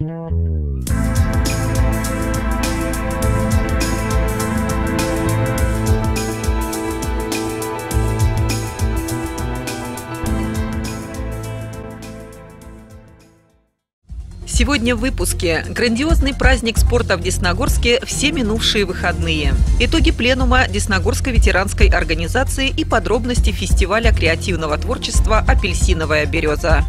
Сегодня в выпуске. Грандиозный праздник спорта в Десногорске все минувшие выходные. Итоги пленума Десногорской ветеранской организации и подробности фестиваля креативного творчества «Апельсиновая береза».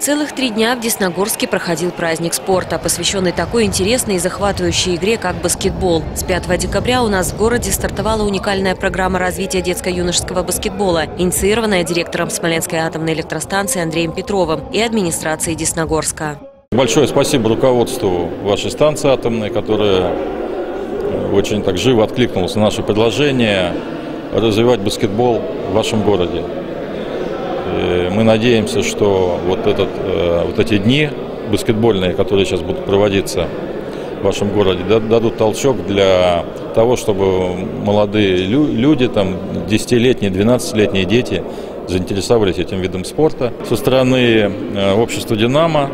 Целых три дня в Десногорске проходил праздник спорта, посвященный такой интересной и захватывающей игре, как баскетбол. С 5 декабря у нас в городе стартовала уникальная программа развития детско-юношеского баскетбола, инициированная директором Смоленской атомной электростанции Андреем Петровым и администрацией Десногорска. Большое спасибо руководству вашей станции атомной, которая очень так живо откликнулась на наше предложение развивать баскетбол в вашем городе. Э, мы надеемся, что вот, этот, э, вот эти дни баскетбольные, которые сейчас будут проводиться в вашем городе, дадут толчок для того, чтобы молодые люди, там 10-летние, 12-летние дети заинтересовались этим видом спорта. Со стороны э, общества «Динамо»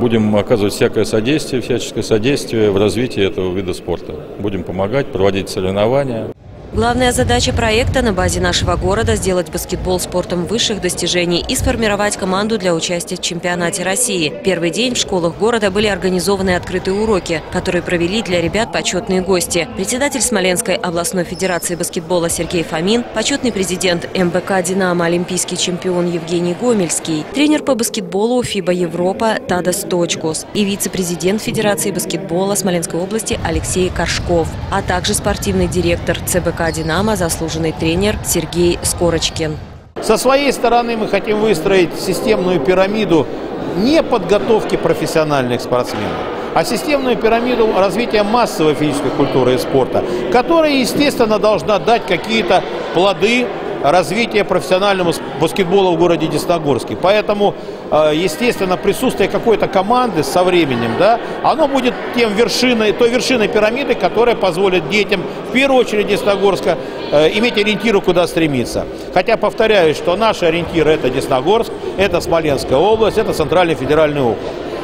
будем оказывать всякое содействие, всяческое содействие в развитии этого вида спорта. Будем помогать, проводить соревнования. Главная задача проекта на базе нашего города – сделать баскетбол спортом высших достижений и сформировать команду для участия в чемпионате России. Первый день в школах города были организованы открытые уроки, которые провели для ребят почетные гости. Председатель Смоленской областной федерации баскетбола Сергей Фомин, почетный президент МБК «Динамо» олимпийский чемпион Евгений Гомельский, тренер по баскетболу ФИБА Европа Тадас Точкус и вице-президент Федерации баскетбола Смоленской области Алексей Коршков, а также спортивный директор ЦБК «Динамо» заслуженный тренер Сергей Скорочкин. Со своей стороны мы хотим выстроить системную пирамиду не подготовки профессиональных спортсменов, а системную пирамиду развития массовой физической культуры и спорта, которая, естественно, должна дать какие-то плоды развития профессионального баскетбола в городе Десногорске. Поэтому, э, естественно, присутствие какой-то команды со временем, да, оно будет тем вершиной, той вершиной пирамиды, которая позволит детям, в первую очередь Десногорска, э, иметь ориентиры, куда стремиться. Хотя, повторяю, что наши ориентиры – это Десногорск, это Смоленская область, это Центральный федеральный округ.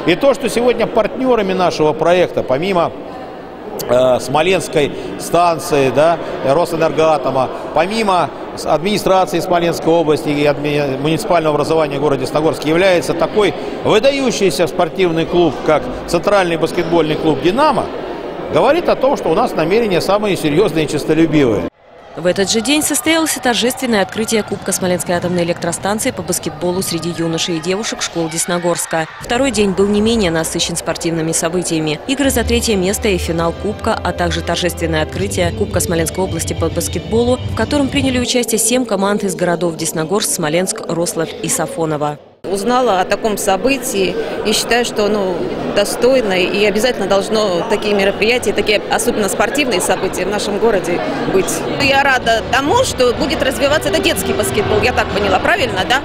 И то, что сегодня партнерами нашего проекта, помимо э, Смоленской станции, да, Росэнергоатома, помимо администрации Смоленской области и муниципального образования в городе Сногорске является такой выдающийся спортивный клуб, как Центральный баскетбольный клуб «Динамо», говорит о том, что у нас намерения самые серьезные и честолюбивые. В этот же день состоялось торжественное открытие Кубка Смоленской атомной электростанции по баскетболу среди юношей и девушек школ Десногорска. Второй день был не менее насыщен спортивными событиями. Игры за третье место и финал Кубка, а также торжественное открытие Кубка Смоленской области по баскетболу, в котором приняли участие семь команд из городов Десногорск, Смоленск, Рослав и Сафоново узнала о таком событии и считаю, что оно достойно и обязательно должно такие мероприятия, такие особенно спортивные события в нашем городе быть. Я рада тому, что будет развиваться это детский баскетбол, я так поняла, правильно, да?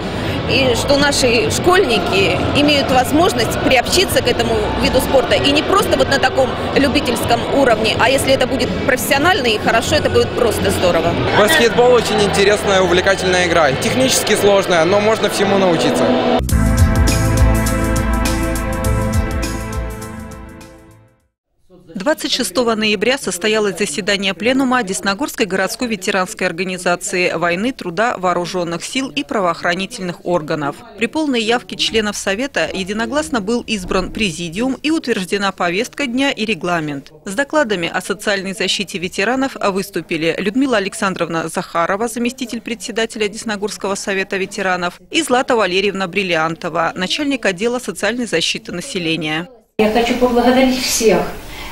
И что наши школьники имеют возможность приобщиться к этому виду спорта. И не просто вот на таком любительском уровне, а если это будет профессионально и хорошо, это будет просто здорово. Баскетбол очень интересная, увлекательная игра. Технически сложная, но можно всему научиться. 26 ноября состоялось заседание Пленума Десногорской городской ветеранской организации войны, труда, вооруженных сил и правоохранительных органов. При полной явке членов Совета единогласно был избран президиум и утверждена повестка дня и регламент. С докладами о социальной защите ветеранов выступили Людмила Александровна Захарова, заместитель председателя Десногорского совета ветеранов, и Злата Валерьевна Бриллиантова, начальник отдела социальной защиты населения. Я хочу поблагодарить всех,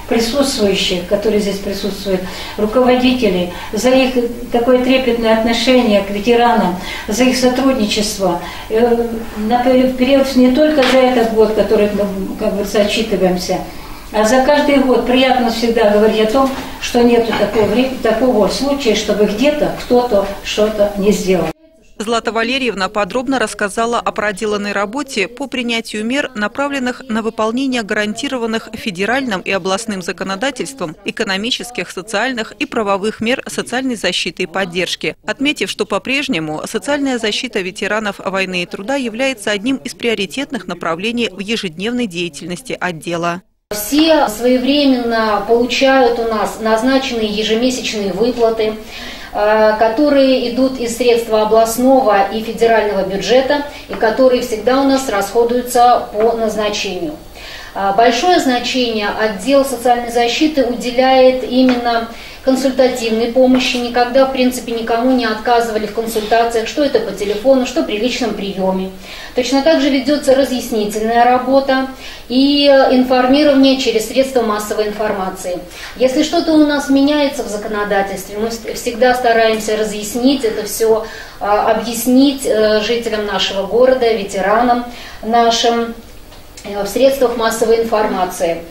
присутствующих, которые здесь присутствуют, руководителей, за их такое трепетное отношение к ветеранам, за их сотрудничество. Э, на период не только за этот год, который мы как бы зачитываемся, а за каждый год приятно всегда говорить о том, что нет такого, такого случая, чтобы где-то кто-то что-то не сделал. Злата Валерьевна подробно рассказала о проделанной работе по принятию мер, направленных на выполнение гарантированных федеральным и областным законодательством экономических, социальных и правовых мер социальной защиты и поддержки, отметив, что по-прежнему социальная защита ветеранов войны и труда является одним из приоритетных направлений в ежедневной деятельности отдела. Все своевременно получают у нас назначенные ежемесячные выплаты. Э, которые идут из средства областного и федерального бюджета и которые всегда у нас расходуются по назначению. Э, большое значение отдел социальной защиты уделяет именно консультативной помощи, никогда, в принципе, никому не отказывали в консультациях, что это по телефону, что при личном приеме. Точно так же ведется разъяснительная работа и информирование через средства массовой информации. Если что-то у нас меняется в законодательстве, мы всегда стараемся разъяснить это все, а, объяснить э, жителям нашего города, ветеранам нашим э, в средствах массовой информации.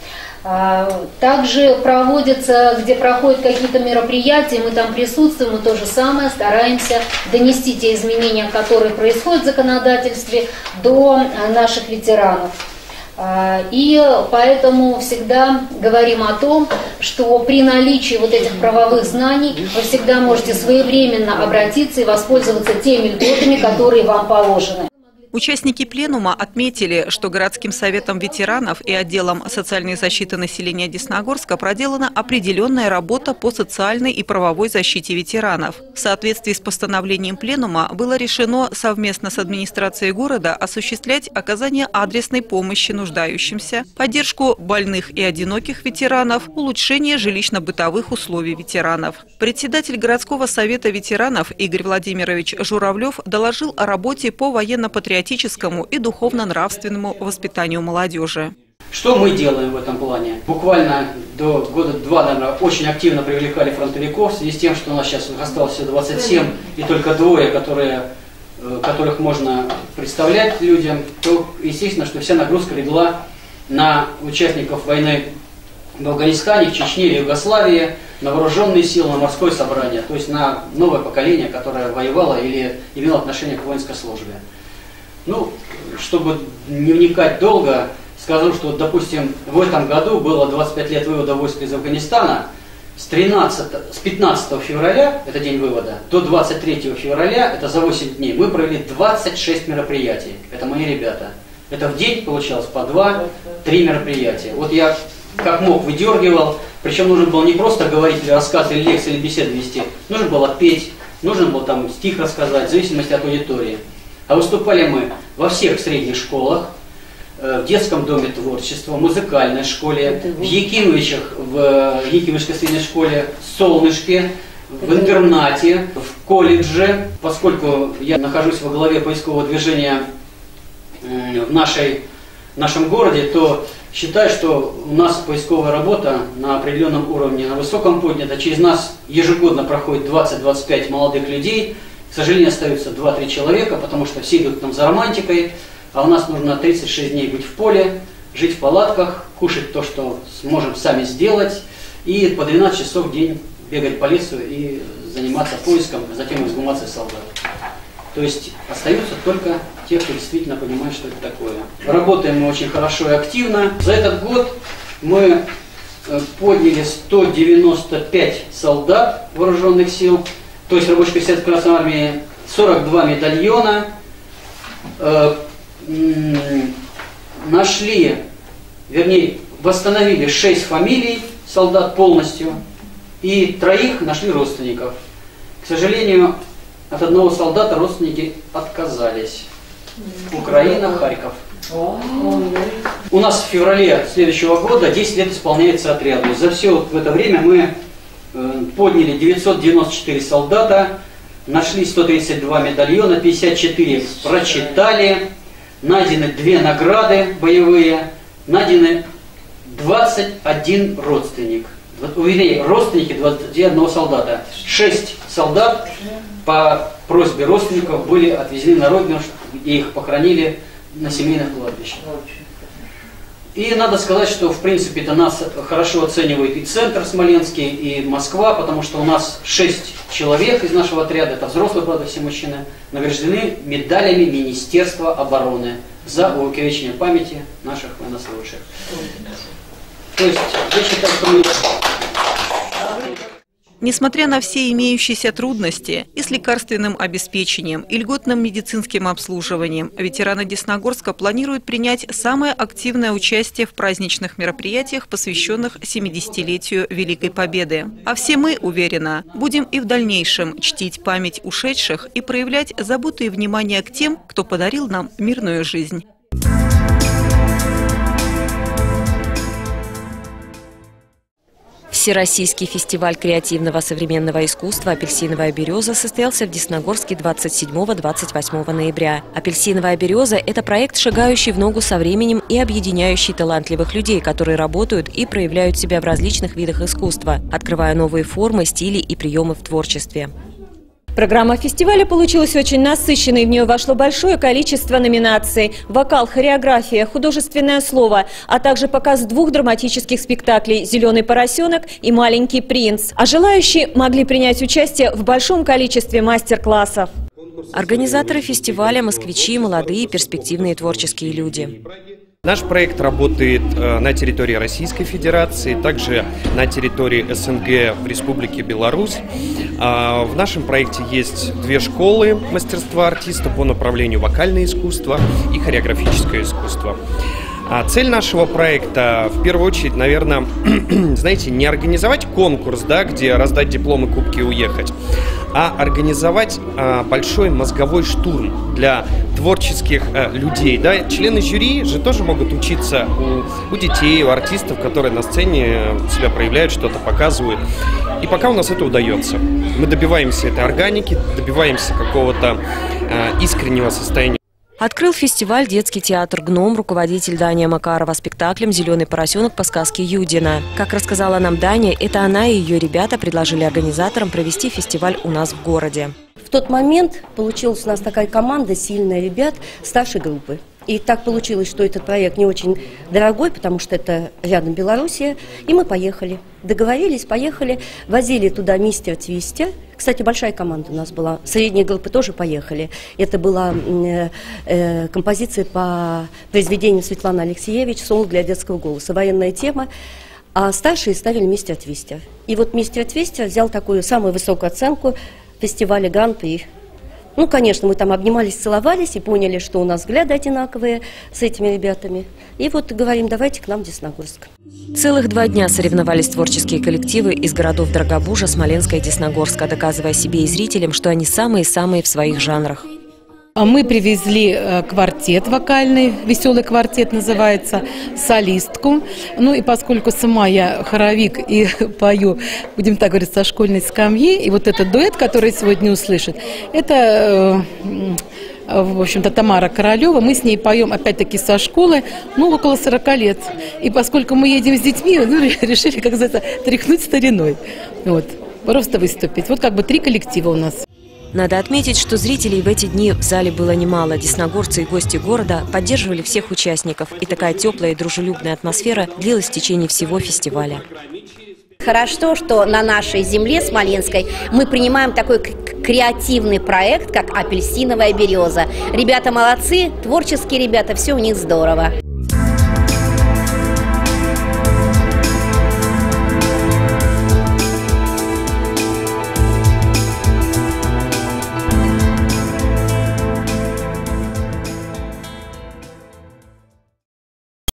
А, также проводятся, где проходят какие-то мероприятия, мы там присутствуем, мы то же самое стараемся донести те изменения, которые происходят в законодательстве, до а, наших ветеранов. А, и поэтому всегда говорим о том, что при наличии вот этих правовых знаний вы всегда можете своевременно обратиться и воспользоваться теми льготами, которые вам положены. Участники пленума отметили, что городским советом ветеранов и отделом социальной защиты населения Десногорска проделана определенная работа по социальной и правовой защите ветеранов. В соответствии с постановлением пленума было решено совместно с администрацией города осуществлять оказание адресной помощи нуждающимся, поддержку больных и одиноких ветеранов, улучшение жилищно-бытовых условий ветеранов. Председатель городского совета ветеранов Игорь Владимирович Журавлев доложил о работе по военно-патриотическому патриотическому и духовно-нравственному воспитанию молодежи. Что мы делаем в этом плане? Буквально до года два, наверное, очень активно привлекали фронтовиков в связи с тем, что у нас сейчас осталось всего 27 и только двое, которые, э, которых можно представлять людям, то естественно, что вся нагрузка легла на участников войны в Афганистане, в Чечне, в Югославии, на вооруженные силы, на морское собрание, то есть на новое поколение, которое воевало или имело отношение к воинской службе. Ну, чтобы не вникать долго, скажу, что, допустим, в этом году было 25 лет вывода войск из Афганистана. С, 13, с 15 февраля, это день вывода, до 23 февраля, это за 8 дней, мы провели 26 мероприятий. Это мои ребята. Это в день получалось по 2-3 мероприятия. Вот я как мог выдергивал, причем нужно было не просто говорить или рассказ, или лекции, или беседу вести, нужно было петь, нужно было там стих рассказать, в зависимости от аудитории. А выступали мы во всех средних школах, э, в детском доме творчества, в музыкальной школе, в Якимовичах, в Якимовичской средней школе, в Солнышке, в интернате, в колледже, поскольку я нахожусь во главе поискового движения в нашей, в нашем городе, то считаю, что у нас поисковая работа на определенном уровне, на высоком поднята. Через нас ежегодно проходит 20-25 молодых людей, к сожалению, остаются 2-3 человека, потому что все идут там за романтикой, а у нас нужно 36 дней быть в поле, жить в палатках, кушать то, что сможем сами сделать, и по 12 часов в день бегать по лесу и заниматься поиском, затем эксгумацией солдат. То есть остаются только те, кто действительно понимает, что это такое. Работаем мы очень хорошо и активно. За этот год мы э, подняли 195 солдат вооруженных сил, то есть рабочий крестьянской Красной Армии 42 медальона, э, нашли, вернее, восстановили 6 фамилий солдат полностью, и троих нашли родственников. К сожалению, от одного солдата родственники отказались. Украина, Харьков. У нас в феврале следующего года 10 лет исполняется отряду. За все вот это время мы подняли 994 солдата, нашли 132 медальона, 54 прочитали, найдены две награды боевые, найдены 21 родственник. Вернее, родственники 21 солдата. 6 солдат по просьбе родственников были отвезены на родину, и их похоронили на семейных кладбищах. И надо сказать, что в принципе это нас хорошо оценивает и центр Смоленский, и Москва, потому что у нас шесть человек из нашего отряда, это взрослые, правда, все мужчины, награждены медалями Министерства обороны за увековечение памяти наших военнослужащих. То есть я считаю, что мы Несмотря на все имеющиеся трудности и с лекарственным обеспечением, и льготным медицинским обслуживанием, ветераны Десногорска планируют принять самое активное участие в праздничных мероприятиях, посвященных 70-летию Великой Победы. А все мы, уверена, будем и в дальнейшем чтить память ушедших и проявлять заботу и внимание к тем, кто подарил нам мирную жизнь. Всероссийский фестиваль креативного современного искусства «Апельсиновая береза» состоялся в Десногорске 27-28 ноября. «Апельсиновая береза» – это проект, шагающий в ногу со временем и объединяющий талантливых людей, которые работают и проявляют себя в различных видах искусства, открывая новые формы, стили и приемы в творчестве. Программа фестиваля получилась очень насыщенной. В нее вошло большое количество номинаций. Вокал, хореография, художественное слово, а также показ двух драматических спектаклей «Зеленый поросенок» и «Маленький принц». А желающие могли принять участие в большом количестве мастер-классов. Организаторы фестиваля – москвичи, молодые перспективные творческие люди. Наш проект работает э, на территории Российской Федерации, также на территории СНГ в Республике Беларусь. А, в нашем проекте есть две школы мастерства артиста по направлению вокальное искусство и хореографическое искусство. А цель нашего проекта, в первую очередь, наверное, знаете, не организовать конкурс, да, где раздать дипломы, кубки и уехать, а организовать а, большой мозговой штурм для творческих а, людей. Да? Члены жюри же тоже могут учиться у, у детей, у артистов, которые на сцене себя проявляют, что-то показывают. И пока у нас это удается, мы добиваемся этой органики, добиваемся какого-то а, искреннего состояния Открыл фестиваль детский театр «Гном» руководитель Дания Макарова спектаклем «Зеленый поросенок» по сказке Юдина. Как рассказала нам Дания, это она и ее ребята предложили организаторам провести фестиваль у нас в городе. В тот момент получилась у нас такая команда сильная ребят старшей группы. И так получилось, что этот проект не очень дорогой, потому что это рядом Белоруссия. И мы поехали. Договорились, поехали, возили туда мистер Твистер. Кстати, большая команда у нас была. Средние группы тоже поехали. Это была э, э, композиция по произведению Светланы Алексеевич «Сон для детского голоса». Военная тема. А старшие ставили мистер Твистер. И вот мистер Твистер взял такую самую высокую оценку фестиваля Гран-при ну, конечно, мы там обнимались, целовались и поняли, что у нас взгляды одинаковые с этими ребятами. И вот говорим, давайте к нам в Десногорск. Целых два дня соревновались творческие коллективы из городов Драгобужа, Смоленска и Десногорска, доказывая себе и зрителям, что они самые-самые в своих жанрах. А мы привезли э, квартет вокальный, веселый квартет называется, солистку. Ну и поскольку сама я хоровик и пою, будем так говорить, со школьной скамьи, и вот этот дуэт, который сегодня услышит, это э, в общем-то, Тамара Королева. Мы с ней поем, опять-таки, со школы, ну, около 40 лет. И поскольку мы едем с детьми, ну, решили, как то тряхнуть стариной. Вот, просто выступить. Вот как бы три коллектива у нас. Надо отметить, что зрителей в эти дни в зале было немало. Десногорцы и гости города поддерживали всех участников. И такая теплая и дружелюбная атмосфера длилась в течение всего фестиваля. Хорошо, что на нашей земле Смоленской мы принимаем такой креативный проект, как «Апельсиновая береза». Ребята молодцы, творческие ребята, все у них здорово.